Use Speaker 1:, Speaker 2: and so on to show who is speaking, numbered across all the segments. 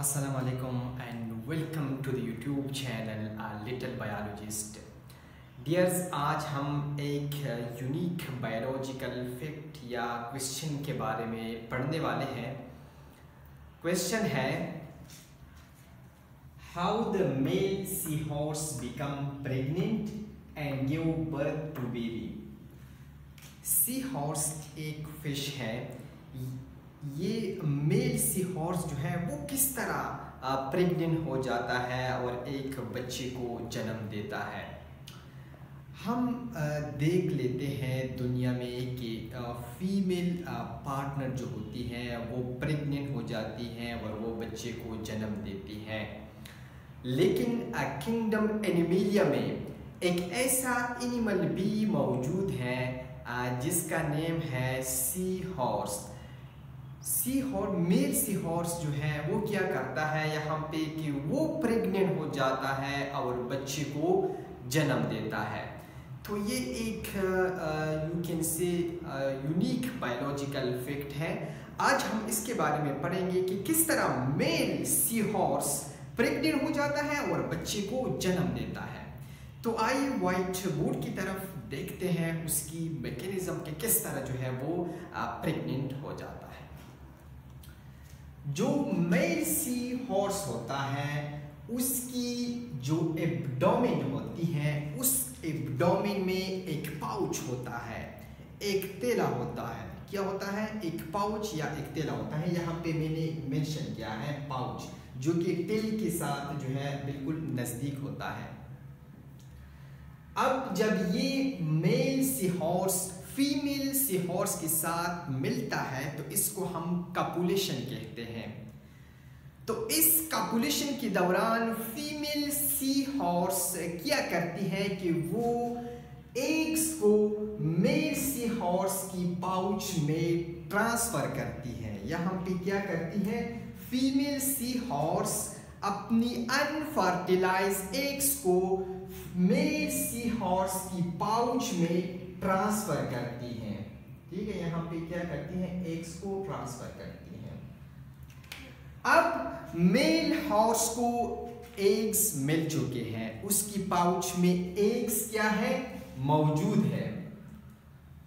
Speaker 1: Assalamu alaikum and welcome to the YouTube channel, A Little Biologist. Dears आज हम एक unique biological fact या question के बारे में पढ़ने वाले हैं। क्वेश्चन है how the male sea horse become pregnant and give birth to baby sea horse एक फ़िश है। ये मेल सी हॉर्स जो है, वो किस तरह प्रेग्नेंट हो जाता है और एक बच्चे को जन्म देता है? हम देख लेते हैं दुनिया में कि फीमेल पार्टनर जो होती है, वो प्रेग्नेंट हो जाती हैं और वो बच्चे को जन्म देती हैं। लेकिन किंगडम एनिमिलिया में एक ऐसा एनिमल भी मौजूद है जिसका नेम है sea horse sea horse male sea horse जो है, वो क्या करता है यहाँ पे कि वो प्रेग्नेंट हो जाता है और बच्चे को जन्म देता है। तो ये एक you can say unique biological fact है। आज हम इसके बारे में पढ़ेंगे कि किस तरह मेल सी हॉर्स प्रेग्नेंट हो जाता है और बच्चे को जन्म देता है। तो आइए व्हाइट बोर्ड की तरफ़ देखते हैं उसकी मैकेनिज्म के किस तरह जो है वो प्रेग्नेंट हो जाता है। जो मेल सी हॉर्स होता है, उसकी जो एब्डोमिन होती है, उस एब्डोमिन में एक पाउच होता है। एक तेला होता है। क्या होता है? एक पाउच या एक तेला होता है? यहाँ पे मैंने मेंशन किया है पाउच जो कि तेल के साथ जो है बिल्कुल नज़दीक होता है। अब जब ये male sea horse female sea horse के साथ मिलता है तो इसको हम कपुलेशन कहते हैं। तो इस कपुलेशन के दौरान फीमेल सी हॉर्स क्या करती है कि वो एग्स को मेल सी हॉर्स की पाउच में ट्रांसफ़र करती है। यहाँ पे क्या करती है? फीमेल सी हॉर्स अपनी अनफर्टिलाइज एग्स को मेल सी हॉर्स की पाउच में ट्रांसफ़र करती हैं। ठीक है, यहाँ पे क्या करती हैं? एग्स को ट्रांसफ़र करती हैं। अब मेल हॉर्स को एग्स मिल चुके हैं। उसकी पाउच में एग्स क्या है? मौजूद है।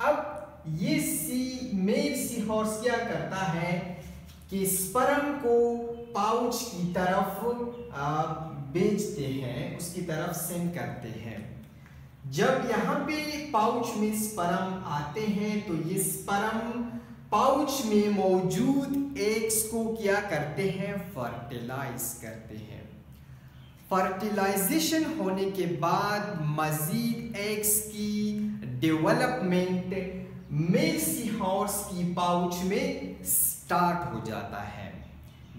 Speaker 1: अब ये सी मेल सी हॉर्स क्या करता है? कि स्पर्म को पाउच की तरफ़ बेचते हैं, उसकी तरफ़ सेंड करते हैं। जब यहाँ पे पाउच में स्पर्म आते हैं तो ये स्पर्म पाउच में मौजूद एग्स को क्या करते हैं? फर्टिलाइज करते हैं। फर्टिलाइजेशन होने के बाद मजीद एग्स की डेवलपमेंट मेल सी हॉर्स की पाउच में स्टार्ट हो जाता है।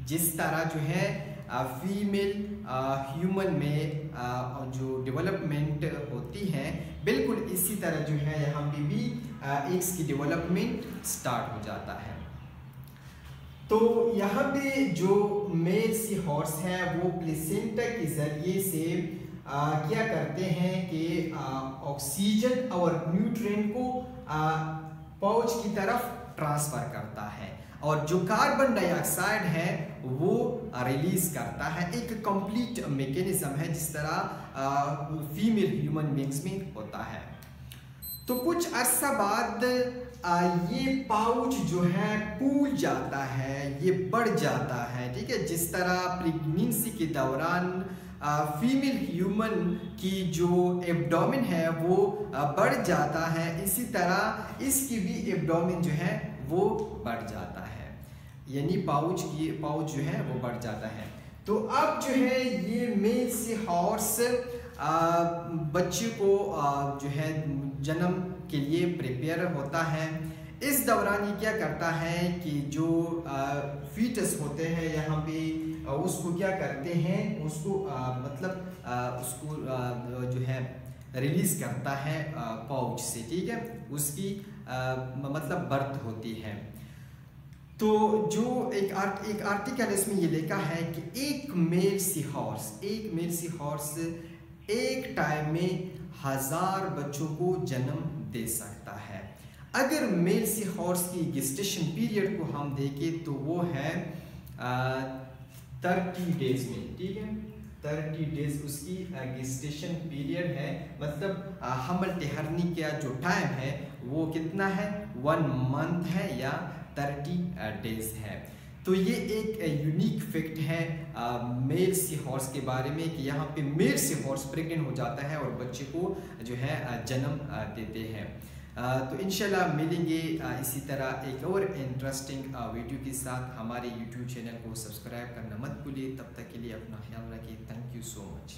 Speaker 1: जिस तरह जो है फीमेल ह्यूमन में आ, जो डेवलपमेंट होती है बिल्कुल इसी तरह जो है यहाँ पे भी एग्स की डेवलपमेंट स्टार्ट हो जाता है। तो यहाँ पे जो मेल सी हॉर्स है वो प्लेसेंटा के ज़रिए से आ, क्या करते हैं कि ऑक्सीजन और न्यूट्रिएंट को पाउच की तरफ़ ट्रांसफ़र करता है। और जो कार्बन डाइऑक्साइड है, वो रिलीज़ करता है। एक कंप्लीट मैकेनिज्म है, जिस तरह फीमेल ह्यूमन बींग्स में होता है। तो कुछ अर्सा बाद ये पाउच जो है फूल जाता है, ये बढ़ जाता है, ठीक है? जिस तरह प्रेगनेंसी के दौरान फीमेल ह्यूमन की जो एब्डोमिन है, वो बढ़ जाता है। इसी तरह इसकी भी एब्डोमिन जो है, वो बढ़ जाता है। यानी पाउच की, पाउच जो है, वो बढ़ जाता है। तो अब जो है, ये मेल से हॉर्स बच्चे को जो है, जन्म के लिए प्रिपेयर होता है। इस दौरान ये क्या करता है कि जो फीटस होते हैं, यहाँ पे उसको क्या करते हैं उसको आ, मतलब आ, उसको आ, जो है रिलीज़ करता है पाउच से ठीक है? उसकी आ, मतलब बर्थ होती है। तो जो एक आर्ट एक आर्टिकल इसमें ये लिखा है कि एक मेल सी हॉर्स एक मेल सी हॉर्स एक टाइम में हज़ार बच्चों को जन्म दे सकता है। अगर मेल सी हॉर्स की गिस्टेशन पीरियड को हम देखें तो वो है थर्टी डेज़ में, ठीक है? थर्टी डेज़ उसकी गेस्टेशन पीरियड है। मतलब हमल ठहरने का जो टाइम है, वो कितना है? वन मंथ है या थर्टी डेज़ है। तो ये एक यूनिक फैक्ट है मेल सी हॉर्स के बारे में कि यहाँ पे मेल सी हॉर्स प्रेग्नेंट हो जाता है और बच्चे को जो है जन्म देते हैं। तो इनशाला मिलेंगे इसी तरह एक और इंटरेस्टिंग वीडियो के साथ हमारे यूट्यूब चैनल को सब्सक्राइब करना मत भूलिए। तब तक के लिए अपना ख्याल रखिए। Thank you so much